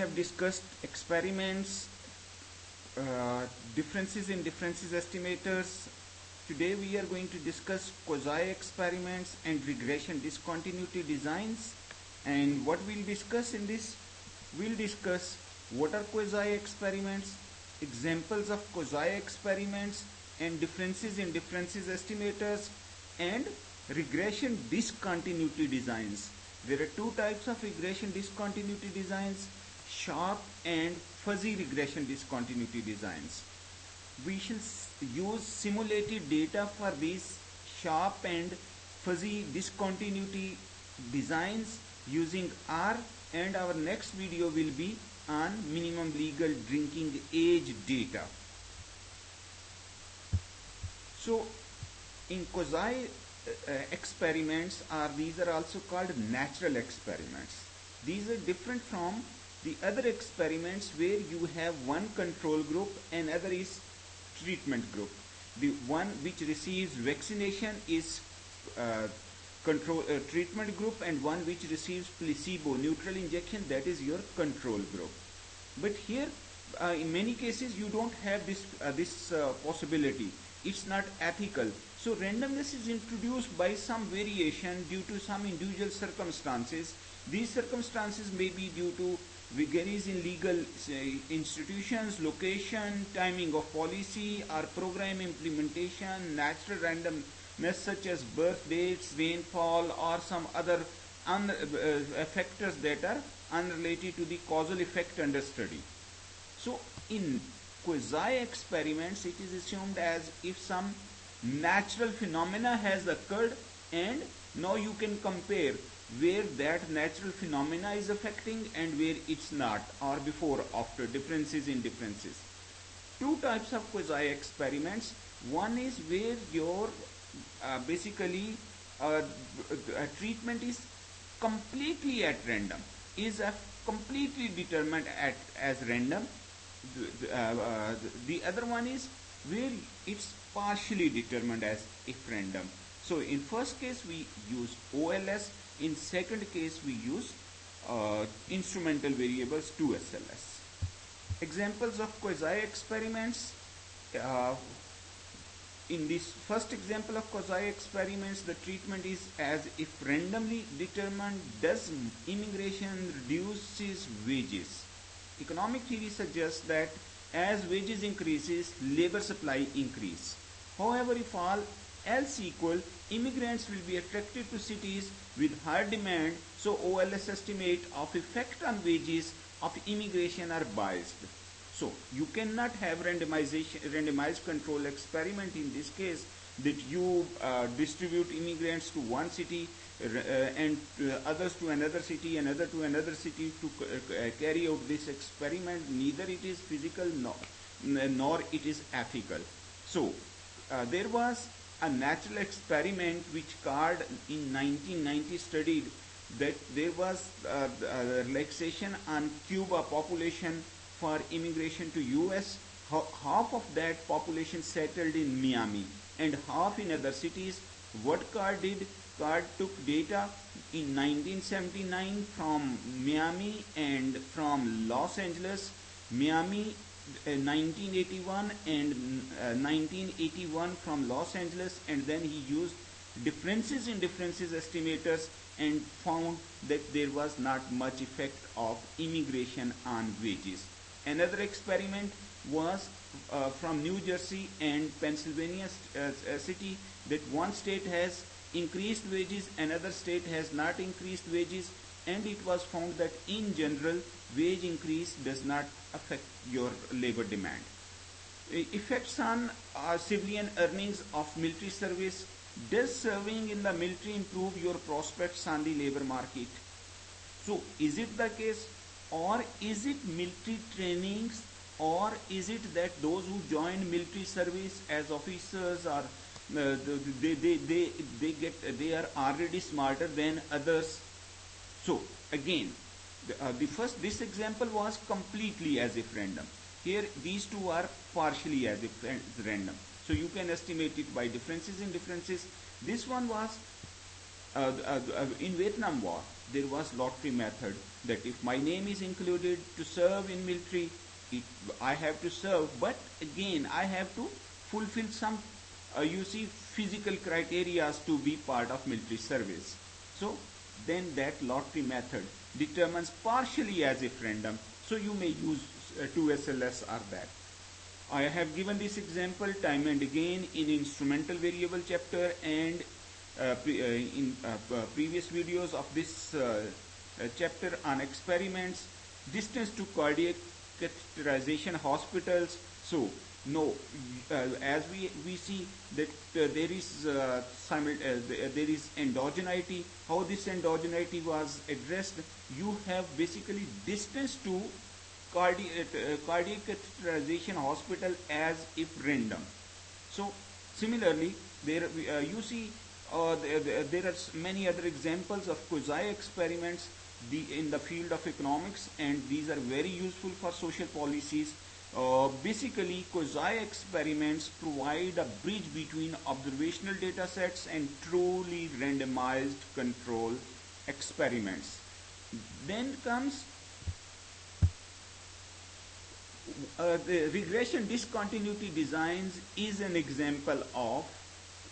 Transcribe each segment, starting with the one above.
have discussed experiments, uh, differences in differences estimators. Today we are going to discuss quasi experiments and regression discontinuity designs. And what we'll discuss in this, we'll discuss what are quasi experiments, examples of quasi experiments and differences in differences estimators and regression discontinuity designs. There are two types of regression discontinuity designs, sharp and fuzzy regression discontinuity designs. We shall use simulated data for these sharp and fuzzy discontinuity designs using R and our next video will be on minimum legal drinking age data. So in quasi uh, experiments are these are also called natural experiments. These are different from the other experiments where you have one control group and other is treatment group. The one which receives vaccination is uh, control uh, treatment group and one which receives placebo neutral injection that is your control group. But here uh, in many cases you don't have this uh, this uh, possibility. It's not ethical so randomness is introduced by some variation due to some individual circumstances. These circumstances may be due to vagaries in legal say, institutions, location, timing of policy or program implementation, natural randomness such as birth dates, rainfall or some other un- uh, factors that are unrelated to the causal effect under study. So in quasi experiments it is assumed as if some natural phenomena has occurred and now you can compare where that natural phenomena is affecting and where it's not or before after differences in differences. Two types of quasi experiments. One is where your uh, basically uh, treatment is completely at random is completely determined at as random. The, uh, uh, the other one is where it's partially determined as if random. So in first case we use OLS, in second case we use uh, instrumental variables 2SLS. Examples of quasi experiments. Uh, in this first example of quasi experiments, the treatment is as if randomly determined does immigration reduces wages. Economic theory suggests that as wages increases, labor supply increase. However, if all else equal, immigrants will be attracted to cities with higher demand, so OLS estimate of effect on wages of immigration are biased. So you cannot have randomization, randomized control experiment in this case that you uh, distribute immigrants to one city uh, and uh, others to another city, another to another city to uh, carry out this experiment. Neither it is physical nor, nor it is ethical. So uh, there was a natural experiment which Card in 1990 studied that there was uh, relaxation on Cuba population for immigration to US. Half of that population settled in Miami and half in other cities. What Card did, Card took data in 1979 from Miami and from Los Angeles. Miami 1981 uh, and uh, 1981 from Los Angeles and then he used differences in differences estimators and found that there was not much effect of immigration on wages. Another experiment was uh, from New Jersey and Pennsylvania uh, city that one state has increased wages, another state has not increased wages and it was found that in general wage increase does not affect your labor demand. Effects on uh, civilian earnings of military service. Does serving in the military improve your prospects on the labor market? So is it the case or is it military trainings or is it that those who join military service as officers are uh, they, they, they, they, get, they are already smarter than others. So again, the, uh, the first, this example was completely as if random. Here, these two are partially as if random. So you can estimate it by differences in differences. This one was uh, uh, uh, in Vietnam War. there was lottery method that if my name is included to serve in military, it, I have to serve, but again I have to fulfill some, uh, you see, physical criteria to be part of military service. So then that lottery method determines partially as if random. So you may use uh, 2SLS or that. I have given this example time and again in instrumental variable chapter and uh, pre, uh, in uh, uh, previous videos of this uh, chapter on experiments, distance to cardiac catheterization hospitals. So no, as we, we see that there is simul- there is endogeneity. How this endogeneity was addressed? You have basically distance to cardiac, uh, cardiac catheterization hospital as if random. So similarly, there uh, you see uh, there, there, are many other examples of quasi experiments the, in the field of economics, and these are very useful for social policies. Uh, basically, quasi experiments provide a bridge between observational data sets and truly randomized control experiments. Then comes uh, the regression discontinuity designs is an example of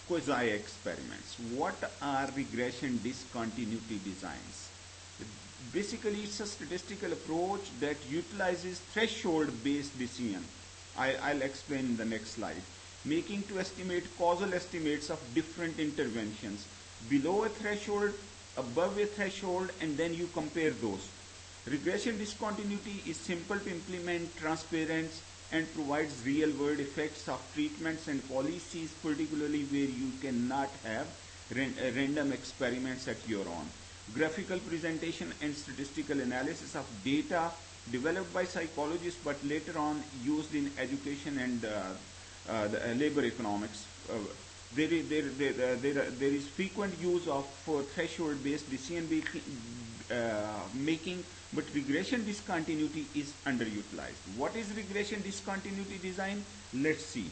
quasi experiments. What are regression discontinuity designs? Basically, it's a statistical approach that utilizes threshold based decision. I, will explain in the next slide. Making to estimate causal estimates of different interventions below a threshold, above a threshold, and then you compare those. Regression discontinuity is simple to implement, transparent, and provides real world effects of treatments and policies, particularly where you cannot have ran random experiments at your own. Graphical presentation and statistical analysis of data developed by psychologists but later on used in education and uh, uh, uh, labor economics. There is, there, there, there is frequent use of threshold-based decision making but regression discontinuity is underutilized. What is regression discontinuity design? Let's see.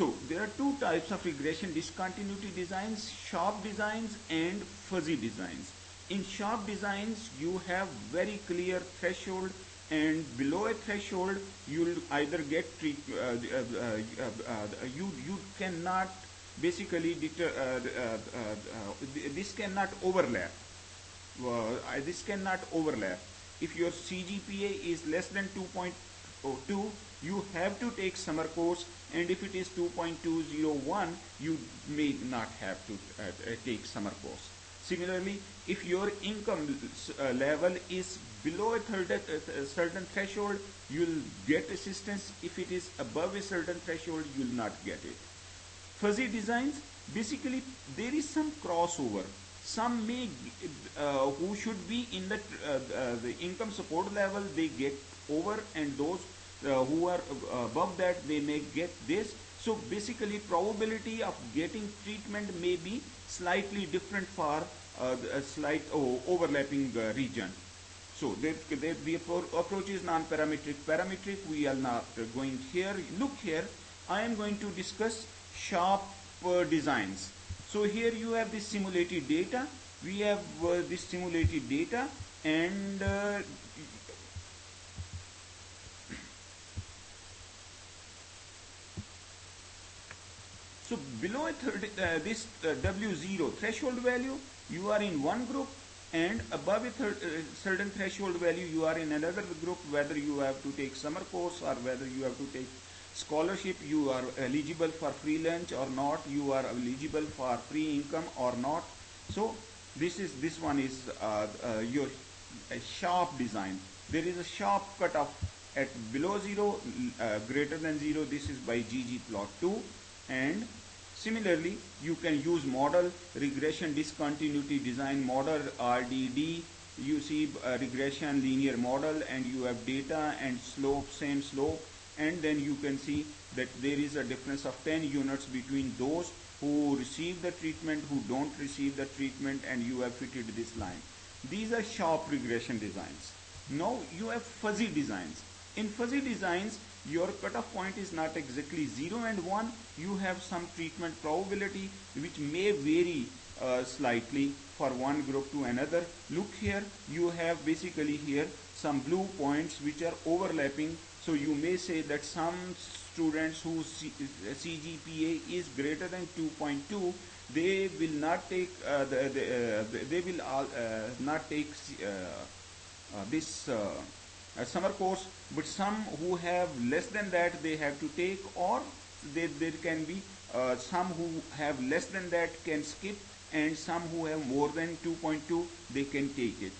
So there are two types of regression discontinuity designs, sharp designs and fuzzy designs. In sharp designs, you have very clear threshold and below a threshold, you'll either get uh, uh, uh, uh you, you cannot basically deter, uh, this cannot overlap uh, this cannot overlap. If your CGPA is less than 2.02, you have to take summer course and if it is 2.201, you may not have to uh, uh, take summer course. Similarly, if your income uh, level is below a certain, uh, certain threshold, you'll get assistance. If it is above a certain threshold, you'll not get it. Fuzzy designs, basically there is some crossover some may, uh, who should be in the, uh, the income support level, they get over and those uh, who are above that, they may get this. So basically probability of getting treatment may be slightly different for a slight oh, overlapping region. So the, the, approach is non-parametric. Parametric, we are not going here. Look here, I am going to discuss sharp uh, designs. So here you have the simulated data. We have uh, this simulated data and uh, so below 30, uh, this uh, W0 threshold value, you are in one group and above a uh, certain threshold value, you are in another group, whether you have to take summer course or whether you have to take scholarship you are eligible for free lunch or not you are eligible for free income or not. So this is this one is uh, uh, your sharp design. There is a sharp cutoff at below zero uh, greater than zero. This is by ggplot2 and similarly you can use model regression discontinuity design model RDD you see uh, regression linear model and you have data and slope same slope and then you can see that there is a difference of 10 units between those who receive the treatment, who don't receive the treatment, and you have fitted this line. These are sharp regression designs. Now you have fuzzy designs. In fuzzy designs, your cutoff point is not exactly 0 and 1. You have some treatment probability which may vary uh, slightly for one group to another. Look here, you have basically here some blue points which are overlapping. So you may say that some students whose CGPA is greater than 2.2, they will not take uh, the, the, uh, they will all, uh, not take uh, uh, summer course, but some who have less than that they have to take, or they, there can be some who have less than that can skip, and some who have more than 2.2 they can take it.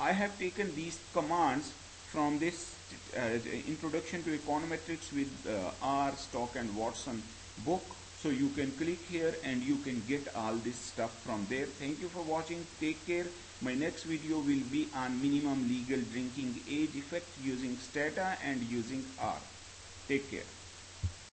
I have taken these commands from this uh, introduction to econometrics with uh, R, Stock and Watson book. So you can click here and you can get all this stuff from there. Thank you for watching. Take care. My next video will be on minimum legal drinking age effect using STATA and using R. Take care.